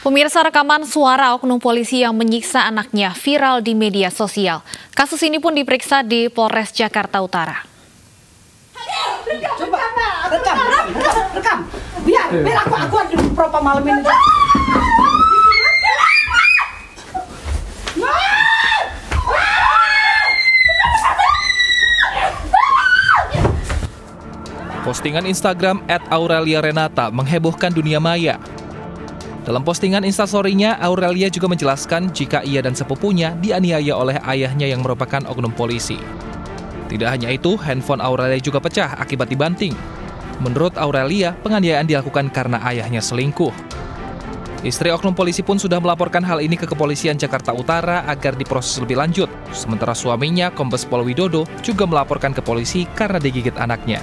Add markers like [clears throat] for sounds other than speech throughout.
Pemirsa rekaman suara oknum polisi yang menyiksa anaknya viral di media sosial. Kasus ini pun diperiksa di Polres Jakarta Utara. Coba rekam, rekam, rekam, rekam. Biar, biar aku aku ada beberapa malam ini. Postingan Instagram at Aurelia Renata menghebohkan dunia maya. Dalam postingan instastorynya, Aurelia juga menjelaskan jika ia dan sepupunya dianiaya oleh ayahnya yang merupakan oknum polisi. Tidak hanya itu, handphone Aurelia juga pecah akibat dibanting. Menurut Aurelia, penganiayaan dilakukan karena ayahnya selingkuh. Istri oknum polisi pun sudah melaporkan hal ini ke kepolisian Jakarta Utara agar diproses lebih lanjut. Sementara suaminya, Kombes Pol Widodo, juga melaporkan ke polisi karena digigit anaknya.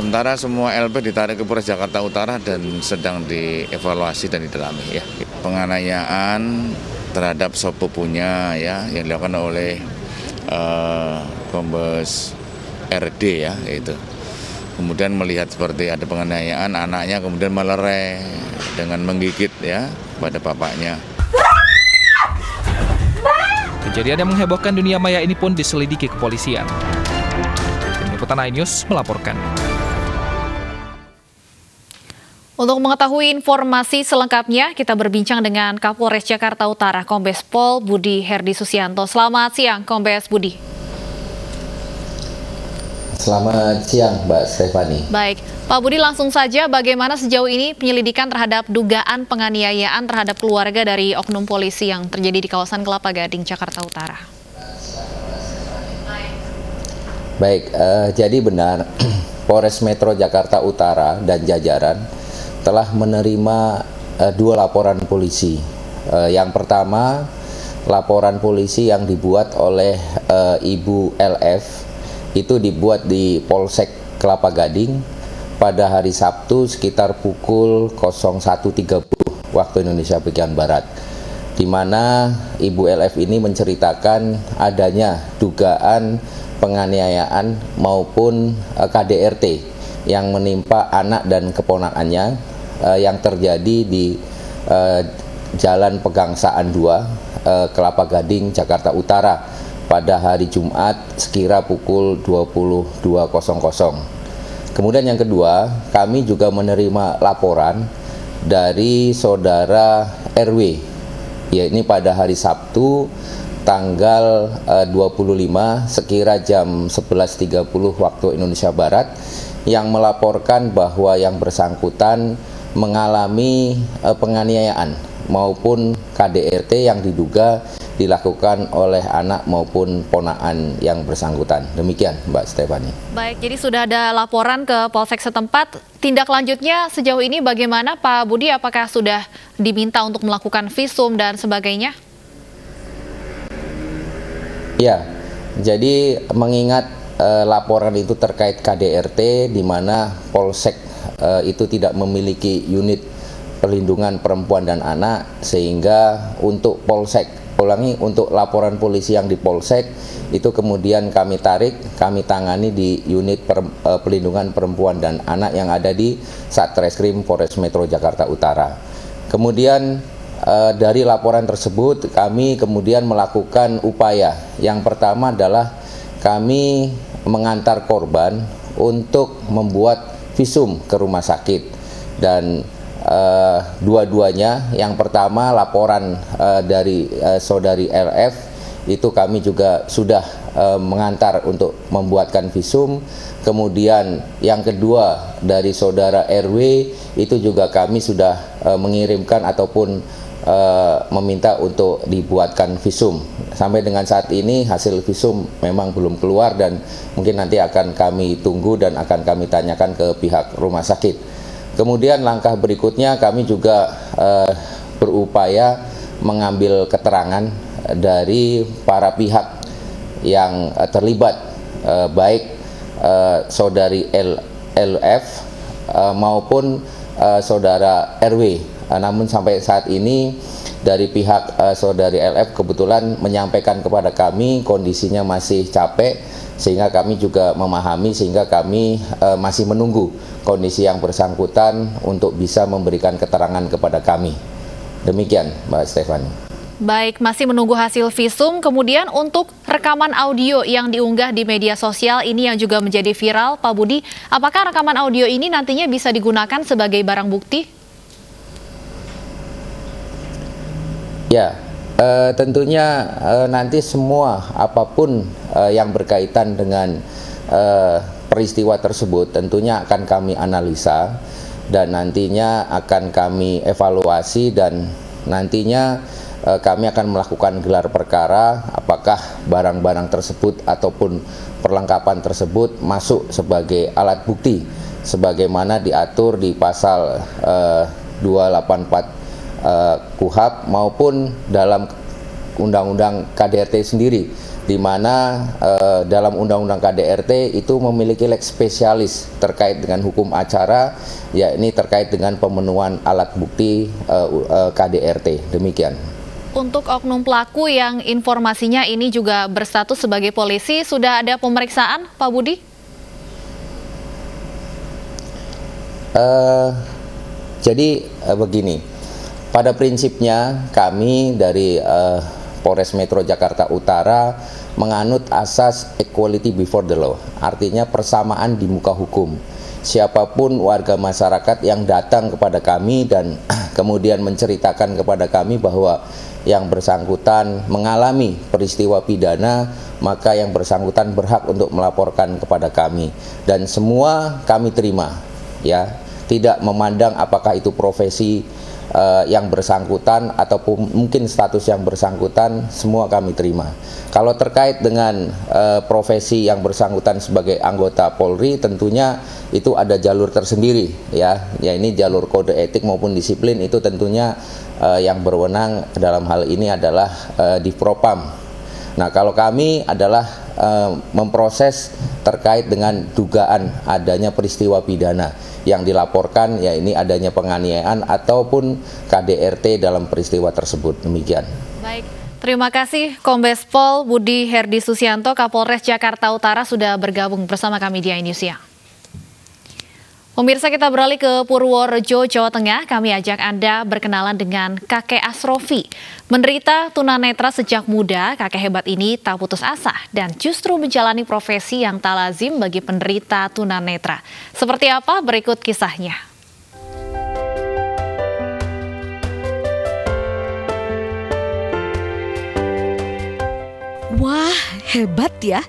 Sementara semua LP ditarik ke Polres Jakarta Utara dan sedang dievaluasi dan didalami ya. Penganiayaan terhadap sepupunya ya yang dilakukan oleh uh, Kombes RD ya itu. Kemudian melihat seperti ada penganiayaan anaknya kemudian melerai dengan menggigit ya pada bapaknya. Kejadian yang menghebohkan dunia maya ini pun diselidiki kepolisian. Tim Liputan News melaporkan. Untuk mengetahui informasi selengkapnya, kita berbincang dengan Kapolres Jakarta Utara, Kombes Pol Budi Herdi Susianto. Selamat siang, Kombes Budi. Selamat siang, Mbak Stefani. Baik, Pak Budi langsung saja bagaimana sejauh ini penyelidikan terhadap dugaan penganiayaan terhadap keluarga dari oknum polisi yang terjadi di kawasan Kelapa Gading, Jakarta Utara. Baik, uh, jadi benar [clears throat] Polres Metro Jakarta Utara dan jajaran telah menerima uh, dua laporan polisi. Uh, yang pertama, laporan polisi yang dibuat oleh uh, Ibu LF itu dibuat di Polsek Kelapa Gading pada hari Sabtu sekitar pukul 01.30 waktu Indonesia bagian Barat di mana Ibu LF ini menceritakan adanya dugaan penganiayaan maupun KDRT yang menimpa anak dan keponakannya uh, yang terjadi di uh, Jalan Pegangsaan 2 uh, Kelapa Gading Jakarta Utara pada hari Jumat sekira pukul 22.00. Kemudian yang kedua, kami juga menerima laporan dari saudara RW ya ini pada hari Sabtu tanggal uh, 25 sekira jam 11.30 waktu Indonesia Barat yang melaporkan bahwa yang bersangkutan mengalami uh, penganiayaan maupun KDRT yang diduga dilakukan oleh anak maupun ponaan yang bersangkutan. Demikian Mbak Stefani. Baik, jadi sudah ada laporan ke Polsek setempat. Tindak lanjutnya sejauh ini bagaimana Pak Budi? Apakah sudah diminta untuk melakukan visum dan sebagainya? Ya, jadi mengingat eh, laporan itu terkait KDRT di mana Polsek eh, itu tidak memiliki unit perlindungan perempuan dan anak sehingga untuk Polsek ulangi untuk laporan polisi yang di Polsek itu kemudian kami tarik kami tangani di unit per, eh, perlindungan perempuan dan anak yang ada di Satreskrim Polres Metro Jakarta Utara. Kemudian eh, dari laporan tersebut kami kemudian melakukan upaya. Yang pertama adalah kami mengantar korban untuk membuat visum ke rumah sakit dan uh, dua-duanya. Yang pertama laporan uh, dari uh, saudari LF itu kami juga sudah uh, mengantar untuk membuatkan visum. Kemudian yang kedua dari saudara RW itu juga kami sudah uh, mengirimkan ataupun uh, meminta untuk dibuatkan visum. Sampai dengan saat ini hasil visum memang belum keluar dan mungkin nanti akan kami tunggu dan akan kami tanyakan ke pihak rumah sakit. Kemudian langkah berikutnya kami juga uh, berupaya mengambil keterangan dari para pihak yang uh, terlibat baik saudari L, LF maupun saudara RW. Uh, namun sampai saat ini dari pihak uh, saudari LF kebetulan menyampaikan kepada kami kondisinya masih capek sehingga kami juga memahami sehingga kami uh, masih menunggu kondisi yang bersangkutan untuk bisa memberikan keterangan kepada kami. Demikian Mbak Stefani. Baik, masih menunggu hasil visum. Kemudian untuk rekaman audio yang diunggah di media sosial ini yang juga menjadi viral, Pak Budi, apakah rekaman audio ini nantinya bisa digunakan sebagai barang bukti? Ya, eh, tentunya eh, nanti semua apa pun eh, yang berkaitan dengan eh, peristiwa tersebut tentunya akan kami analisa dan nantinya akan kami evaluasi dan nantinya Eh, kami akan melakukan gelar perkara apakah barang-barang tersebut ataupun perlengkapan tersebut masuk sebagai alat bukti sebagaimana diatur di pasal uh, 284 uh, KUHAP maupun dalam Undang-Undang KDRT sendiri di mana uh, dalam Undang-Undang KDRT itu memiliki lex spesialis terkait dengan hukum acara yakni terkait dengan pemenuhan alat bukti uh, uh, KDRT demikian. Untuk oknum pelaku yang informasinya ini juga berstatus sebagai polisi, sudah ada pemeriksaan, Pak Budi? Uh, jadi uh, begini, pada prinsipnya kami dari uh, Polres Metro Jakarta Utara menganut asas equality before the law, artinya persamaan di muka hukum. Siapa pun warga masyarakat yang datang kepada kami dan [clears throat] kemudian menceritakan kepada kami bahwa yang bersangkutan mengalami peristiwa pidana, maka yang bersangkutan berhak untuk melaporkan kepada kami dan semua kami terima ya, tidak memandang apakah itu profesi uh, yang bersangkutan ataupun mungkin status yang bersangkutan semua kami terima. Kalau terkait dengan uh, profesi yang bersangkutan sebagai anggota Polri tentunya itu ada jalur tersendiri ya. Ya ini jalur kode etik maupun disiplin itu tentunya uh, yang berwenang dalam hal ini adalah uh, di Propam. Nah, kalau kami adalah uh, memproses terkait dengan dugaan adanya peristiwa pidana yang dilaporkan ya ini adanya penganiayaan ataupun KDRT dalam peristiwa tersebut. Demikian. Baik. Terima kasih Kombes Pol Budi Herdi Susianto Kapolres Jakarta Utara sudah bergabung bersama kami di Indonesia. Pemirsa kita beralih ke Purworejo, Jawa Tengah. Kami ajak Anda berkenalan dengan kakek Asrofi. Menderita tunanetra sejak muda, kakek hebat ini tak putus asa dan justru menjalani profesi yang tak lazim bagi penderita tunanetra. Seperti apa berikut kisahnya. Wah, hebat ya.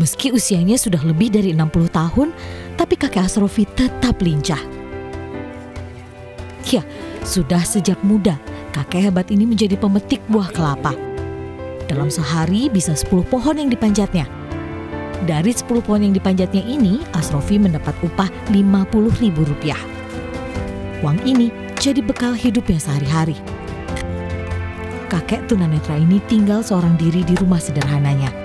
Meski usianya sudah lebih dari 60 tahun, tapi kakek Asrofi tetap lincah. Ya, sudah sejak muda kakek hebat ini menjadi pemetik buah kelapa. Dalam sehari bisa 10 pohon yang dipanjatnya. Dari 10 pohon yang dipanjatnya ini, Asrofi mendapat upah Rp50.000. Uang ini jadi bekal hidupnya sehari-hari. Kakek tunanetra ini tinggal seorang diri di rumah sederhananya.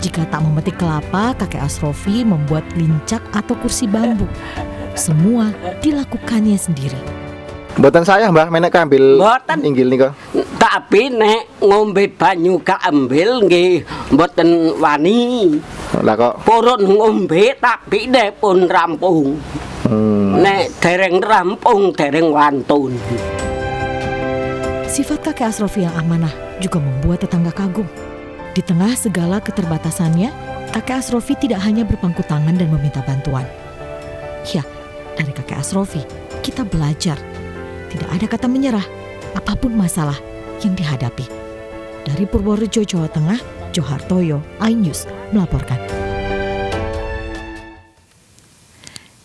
Jika tak memetik kelapa, kakek Asrofi membuat lincak atau kursi bambu. Semua dilakukannya sendiri. Buatan saya mbak, menek ambil Boten. inggil nih Tapi nek ngombe banyu ambil nggih mboten wani. Lah kok purun ngombe tapi nek pun rampung. Hmm. Nek dereng rampung dereng wantun. Sifat kakek Asrofi yang amanah juga membuat tetangga kagum. Di tengah segala keterbatasannya, kakek Asrofi tidak hanya berpangku tangan dan meminta bantuan. Ya, dari kakek Asrofi, kita belajar. Tidak ada kata menyerah, apa pun masalah yang dihadapi. Dari Purworejo, Jawa Tengah, Johar Toyo, iNews melaporkan.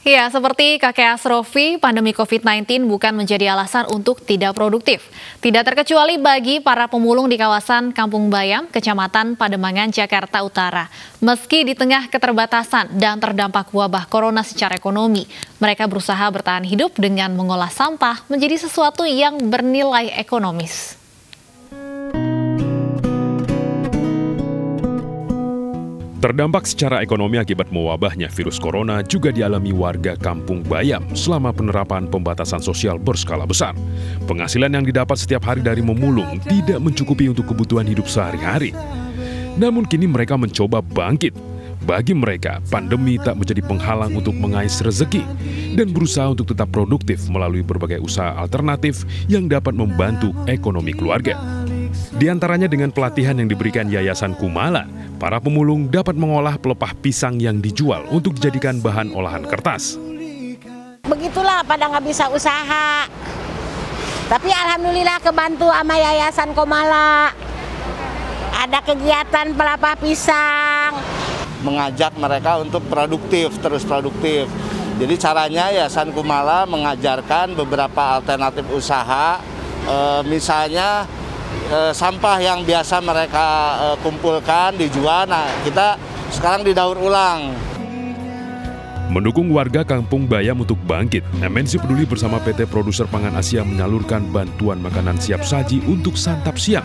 Ya, seperti kakek Asrofi, pandemi COVID-19 bukan menjadi alasan untuk tidak produktif. Tidak terkecuali bagi para pemulung di kawasan Kampung Bayam, Kecamatan Pademangan, Jakarta Utara. Meski di tengah keterbatasan dan terdampak wabah corona secara ekonomi, mereka berusaha bertahan hidup dengan mengolah sampah menjadi sesuatu yang bernilai ekonomis. Terdampak secara ekonomi akibat mewabahnya virus corona juga dialami warga Kampung Bayam selama penerapan pembatasan sosial berskala besar. Penghasilan yang didapat setiap hari dari memulung tidak mencukupi untuk kebutuhan hidup sehari-hari. Namun kini mereka mencoba bangkit. Bagi mereka, pandemi tak menjadi penghalang untuk mengais rezeki dan berusaha untuk tetap produktif melalui berbagai usaha alternatif yang dapat membantu ekonomi keluarga. Di antaranya dengan pelatihan yang diberikan Yayasan Kumala, para pemulung dapat mengolah pelepah pisang yang dijual untuk dijadikan bahan olahan kertas. Begitulah pada nggak bisa usaha. Tapi alhamdulillah kebantu sama Yayasan Komala. Ada kegiatan pelepah pisang. Mengajak mereka untuk produktif, terus produktif. Jadi caranya Yayasan Kumala mengajarkan beberapa alternatif usaha. E, misalnya e, sampah yang biasa mereka e, kumpulkan dijual. Nah, kita sekarang didaur ulang. Mendukung warga Kampung Bayam untuk bangkit, MNC Peduli bersama PT Produser Pangan Asia menyalurkan bantuan makanan siap saji untuk santap siang.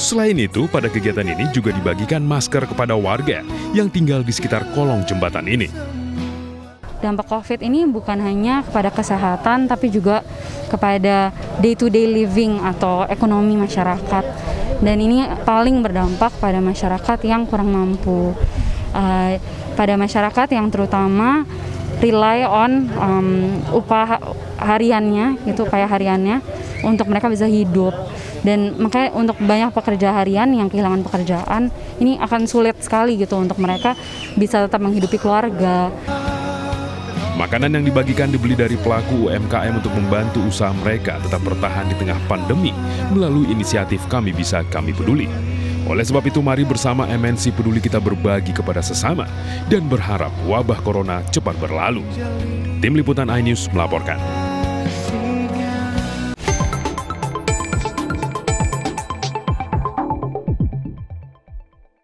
Selain itu, pada kegiatan ini juga dibagikan masker kepada warga yang tinggal di sekitar kolong jembatan ini. Dampak COVID ini bukan hanya kepada kesehatan, tapi juga kepada day-to-day living atau ekonomi masyarakat. Dan ini paling berdampak pada masyarakat yang kurang mampu. Uh, pada masyarakat yang terutama rely on um, upah hariannya itu kayak hariannya untuk mereka bisa hidup dan makanya untuk banyak pekerja harian yang kehilangan pekerjaan ini akan sulit sekali gitu untuk mereka bisa tetap menghidupi keluarga. Makanan yang dibagikan dibeli dari pelaku UMKM untuk membantu usaha mereka tetap bertahan di tengah pandemi melalui inisiatif Kami Bisa Kami Peduli. Oleh sebab itu mari bersama MNC Peduli kita berbagi kepada sesama dan berharap wabah corona cepat berlalu. Tim Liputan iNews melaporkan.